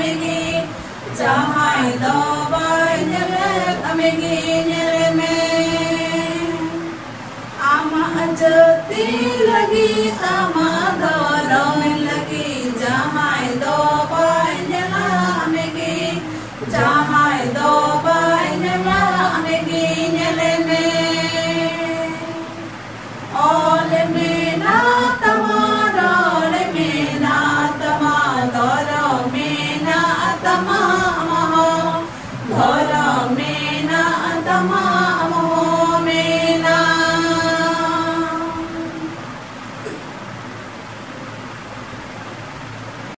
जले Jamai नमेगी जले में। आमा जती लगी आमा दो में